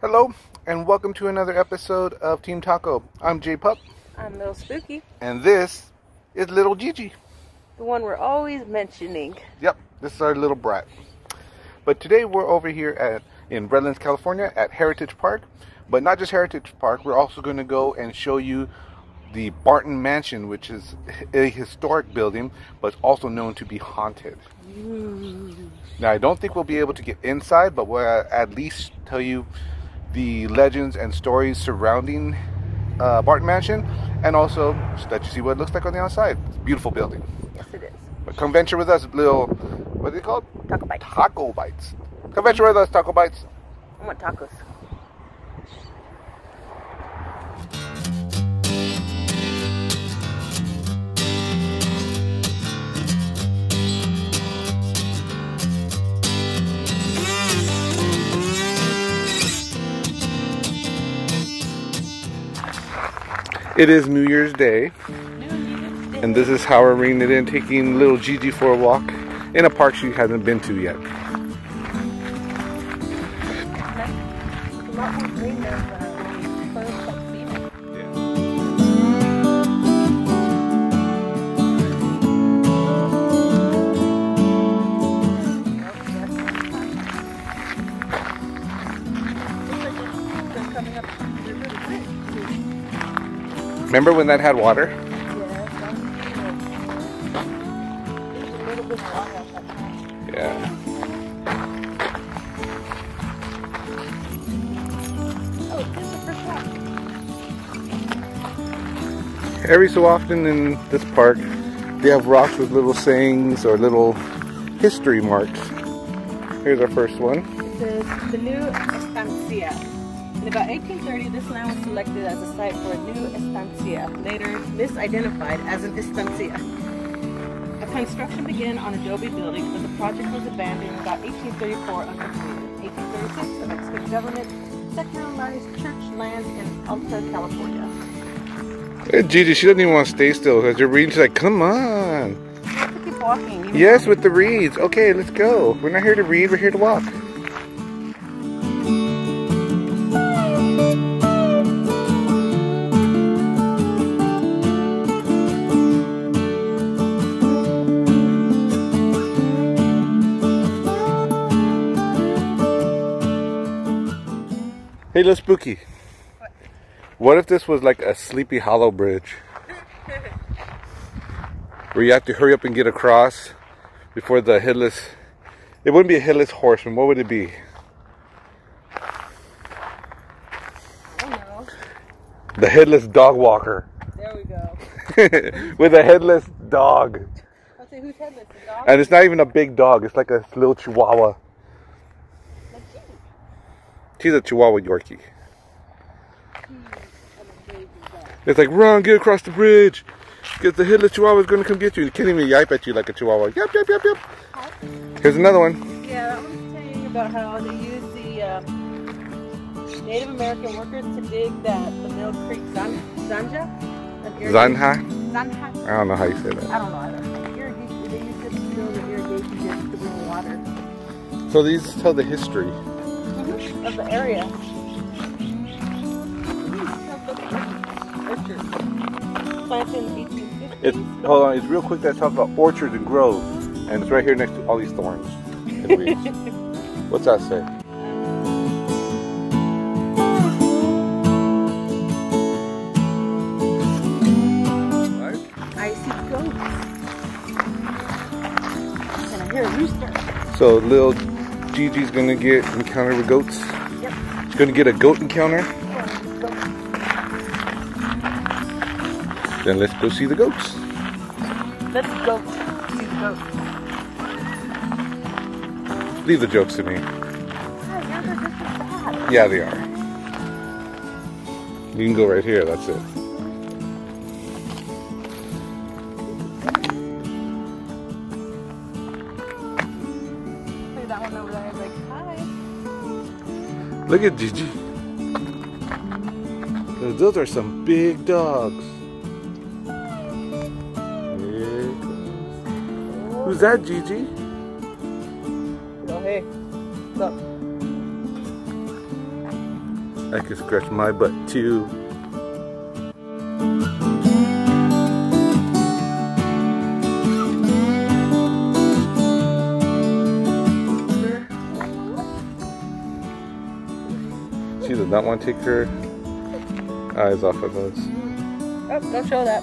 Hello, and welcome to another episode of Team Taco. I'm J Pup, I'm Little Spooky, and this is Little Gigi. the one we're always mentioning. Yep, this is our little brat. But today we're over here at in Redlands, California, at Heritage Park. But not just Heritage Park, we're also going to go and show you the Barton Mansion, which is a historic building, but also known to be haunted. Now, I don't think we'll be able to get inside, but we'll at least tell you the legends and stories surrounding uh, Barton Mansion, and also just let you see what it looks like on the outside. It's a beautiful building. Yes, it is. But come venture with us, little, what are they called? Taco Bytes. Taco Bytes. Come venture with us, Taco Bytes. I want tacos. It is New Year's Day, and this is how we're ringing it in, taking little Gigi for a walk in a park she hasn't been to yet. Remember when that had water? Yeah. Every so often in this park, they have rocks with little sayings or little history marks. Here's our first one. It says the new estancia. In about 1830, this land was selected as a site for a new estancia, later misidentified as an asistencia. The construction began on adobe building, but the project was abandoned in about 1834 uncompleted. 1836, the Mexican government secularized church lands in Alta California. Hey, Gigi, she doesn't even want to stay still because you're reading. She's like, come on. Have to keep walking. Yes, with the reads. Okay, let's go. We're not here to read, we're here to walk. Hey, little spooky. What if this was like a Sleepy Hollow bridge? Where you have to hurry up and get across before the headless. It wouldn't be a headless horseman. What would it be? I don't know. The headless dog walker. There we go. With a headless dog. I'll say who's headless? The dog? And it's not even a big dog, it's like a little chihuahua. She's a chihuahua Yorkie. I'm a baby dog. It's like, run, get across the bridge. Because the headless chihuahua is going to come get you. You can't even yipe at you like a chihuahua. Yep, yep, yep, yep. Here's another one. Yeah, that one's saying about how they use the um, Native American workers to dig that the Mill Creek Zan- Zanja. an Zanha. Zanja. I don't know how you say that. I don't know. I don't. Irrigation. They use it to build an irrigation ditch to bring water So these tell the history. Of the area. Orchard. Planted in the 1850s. It's hold on, it's real quick that talks about orchards and groves. And it's right here next to all these thorns and weeds. What's that say? I see goats. And I hear a rooster. So little Gigi's gonna get encounter with goats. Yep. She's gonna get a goat encounter. Then let's go see the goats. Let's go see the goats. Leave the jokes to me. Ah, yeah, they're just as bad. Yeah, they are. You can go right here, that's it. Look at Gigi. Those are some big dogs. Here it comes. Who's that, Gigi? Oh, hey. What's up? I can scratch my butt too. Not want to take her eyes off of those. Oh, don't show that.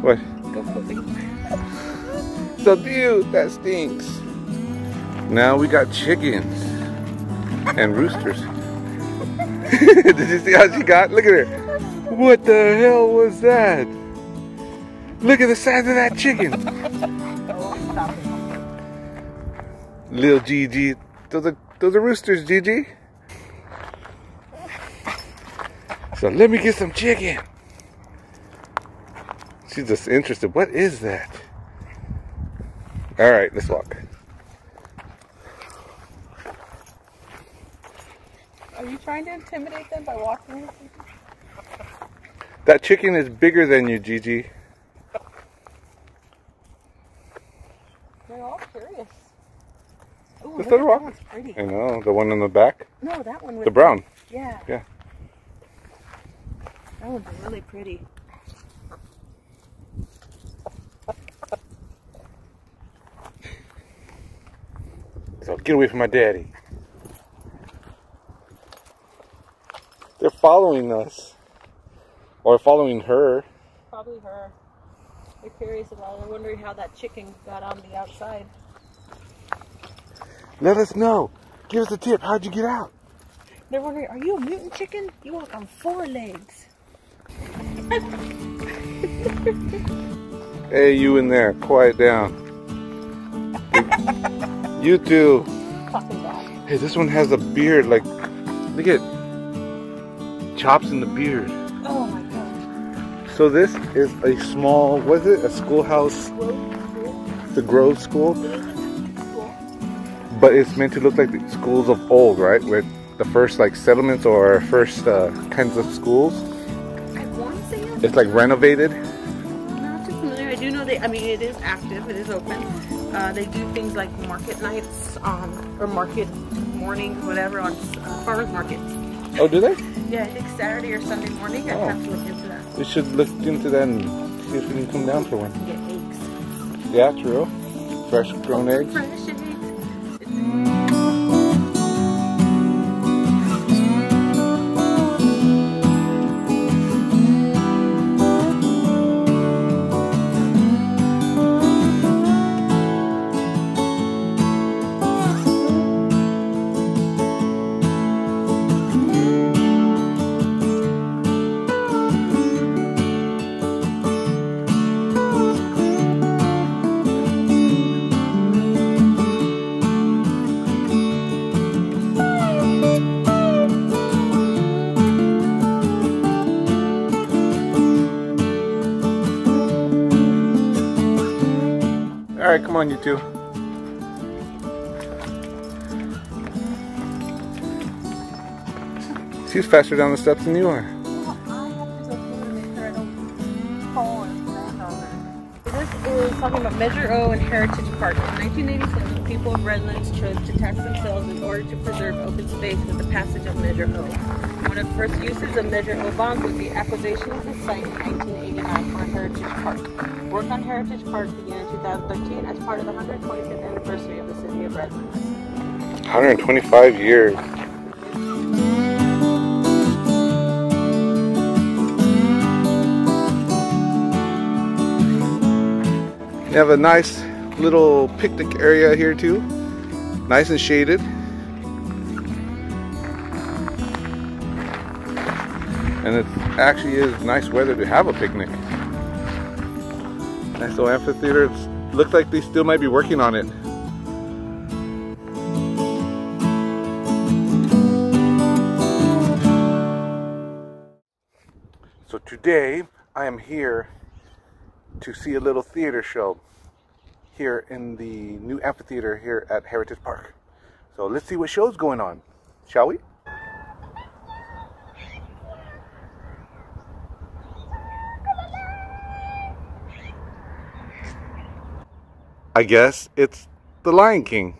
What? Go pooping. So dude, that stinks. Now we got chickens and roosters. Did you see how she got? Look at her. What the hell was that? Look at the size of that chicken. Little Gigi. Those are, those are roosters, Gigi. So let me get some chicken. She's just interested. What is that? All right, let's walk. Are you trying to intimidate them by walking with? That chicken is bigger than you, Gigi. They're all curious. Ooh, Just look let her at walk. one's pretty. I know, the one in the back. No, that one with The brown. Yeah. Yeah. That one's really pretty. So get away from my daddy. They're following us. Or following her. Probably her. They're curious about it. They're wondering how that chicken got on the outside. Let us know. Give us a tip. How'd you get out? They're wondering, are you a mutant chicken? You walk on four legs. Hey, you in there. Quiet down. You too. Hey, this one has a beard. Like, look at chops in the beard. Oh my god. So this is a small, was it a schoolhouse? The Grove School, but it's meant to look like the schools of old, right? With the first like settlements or first uh, kinds of schools. It's like renovated. Not too familiar. I do know they. I mean, it is active. It is open. Uh, they do things like market nights, um, or market mornings, whatever, on uh, farmers markets. Oh, do they? Yeah, I think Saturday or Sunday morning. I Oh. have to look into that. We should look into that and see if we can come down for one. Get eggs. Yeah, true. Fresh grown eggs. Fresh eggs. On, you two. She's faster down the steps than you are. This is talking about Measure O and Heritage Park. In 1987, people of Redlands chose to tax themselves in order to preserve open space with the passage of Measure O. One of the first uses of Measure O bonds was the acquisition of the site in 1989 for Heritage Park. Work on Heritage Park began in 2013 as part of the 125th anniversary of the city of Redlands. 125 years. You have a nice little picnic area here too. Nice and shaded. And it actually is nice weather to have a picnic. Nice little amphitheater. It looks like they still might be working on it. So today I am here to see a little theater show here in the new amphitheater here at Heritage Park. So let's see what show's going on, shall we? I guess it's The Lion King.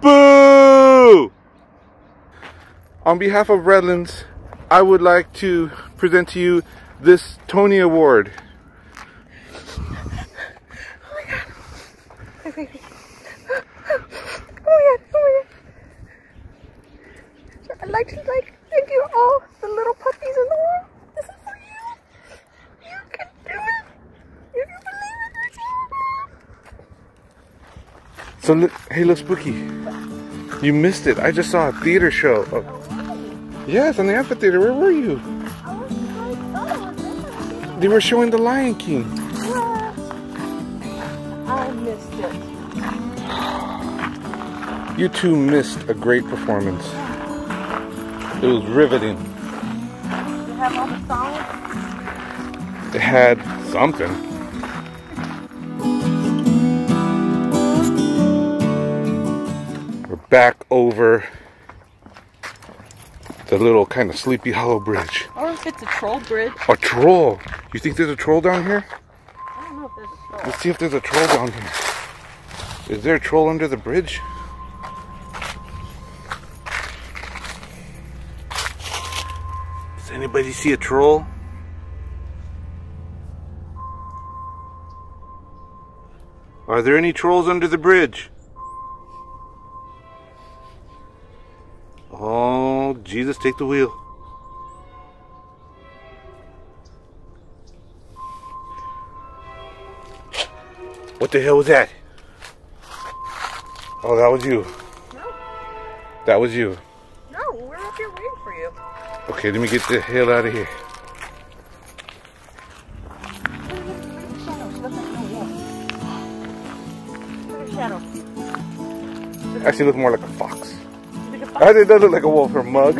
Boo! On behalf of Redlands, I would like to present to you this Tony Award. I'd like to like thank you all, the little puppies in the world. This is for you. You can do it. If you believe it, So, look, hey, look, Spooky. You missed it. I just saw a theater show. Oh, yes, on the amphitheater. Where were you? I was like, this They were showing The Lion King. I missed it. You two missed a great performance. It was riveting. You have all the songs? It had something. We're back over the little kind of sleepy hollow bridge. Or if it's a troll bridge. A troll. You think there's a troll down here? I don't know if there's a troll. Let's see if there's a troll down here. Is there a troll under the bridge? Anybody see a troll? Are there any trolls under the bridge? Oh, Jesus, take the wheel. What the hell was that? Oh, that was you. No, That was you. Okay, let me get the hell out of here. Shadow. Actually, look more like a fox. Think a I think it does look like a wolf or mug.